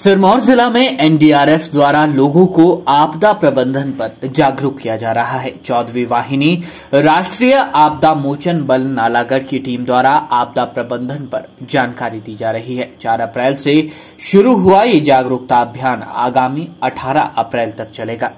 सिरमौर जिला में एनडीआरएफ द्वारा लोगों को आपदा प्रबंधन पर जागरूक किया जा रहा है। चौदहवीं वाहिनी, राष्ट्रीय आपदा मोचन बल नालागढ़ की टीम द्वारा आपदा प्रबंधन पर जानकारी दी जा रही है। 4 अप्रैल से शुरू हुआ ये जागरूकता अभियान। आगामी 18 अप्रैल तक चलेगा।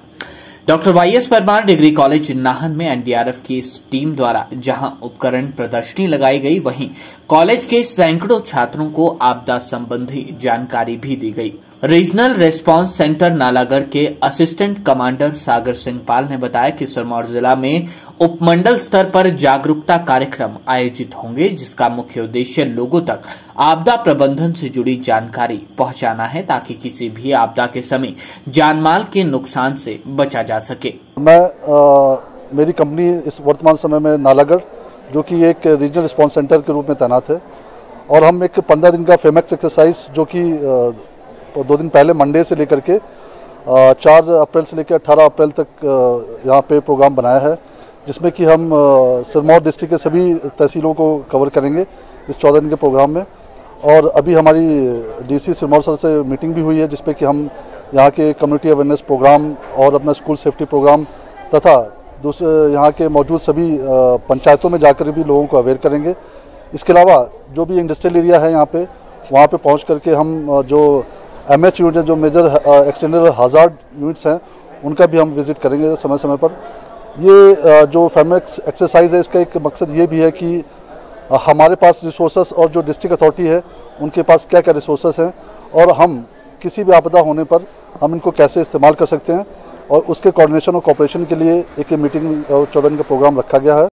Doctor Y S Parmar degree college Nahan में एनडीआरएफ की इस टीम द्वारा जहाँ उपकरण प्रदर्शनी लगाई गई, वहीं कॉलेज के सैकड़ों छात्रों को आपदा संबंधी जानकारी भी दी गई। रीजनल रेस्पॉन्स सेंटर नालागढ़ के असिस्टेंट कमांडर सागर सिंह पाल ने बताया कि सिरमौर जिला में उपमंडल स्तर पर जागरूकता कार्यक्रम आयोजित होंगे जिसका मुख्य उद्देश्य लोगों तक आपदा प्रबंधन से जुड़ी जानकारी पहुंचाना है ताकि किसी भी आपदा के समय जानमाल के नुकसान से बचा जा सके। मैं आ, मेरी कंपनी इस वर्तमान समय में नालागढ़ जो कि एक रीजनल रिस्पॉन्स सेंटर के रूप में तैनात है और हम एक पंद्रह दिन का फेमेक्स एक्सरसाइज जो कि दो दिन पहले मंडे से लेकर के चार अप्रैल से लेकर अट्ठारह अप्रैल तक यहाँ पे प्रोग्राम बनाया है, जिसमें कि हम सिरमौर डिस्ट्रिक्ट के सभी तहसीलों को कवर करेंगे इस चौदह दिन के प्रोग्राम में। और अभी हमारी डीसी सिरमौर सर से मीटिंग भी हुई है जिसपे कि हम यहाँ के कम्युनिटी अवेयरनेस प्रोग्राम और अपना स्कूल सेफ्टी प्रोग्राम तथा दूसरे यहाँ के मौजूद सभी पंचायतों में जाकर भी लोगों को अवेयर करेंगे। इसके अलावा जो भी इंडस्ट्रियल एरिया है यहाँ पे, वहाँ पे पहुँच करके हम जो एम एच यूनिट जो मेजर एक्सटेंडेड हज़ार्ड यूनिट्स हैं उनका भी हम विज़िट करेंगे समय समय पर। ये uh, जो फेमेक्स एक्सरसाइज है इसका एक मकसद ये भी है कि uh, हमारे पास रिसोर्स और जो डिस्ट्रिक्ट अथॉरिटी है उनके पास क्या क्या रिसोर्स हैं और हम किसी भी आपदा होने पर हम इनको कैसे इस्तेमाल कर सकते हैं और उसके कोऑर्डिनेशन और कॉपरेशन के लिए एक मीटिंग चौदह का प्रोग्राम रखा गया है।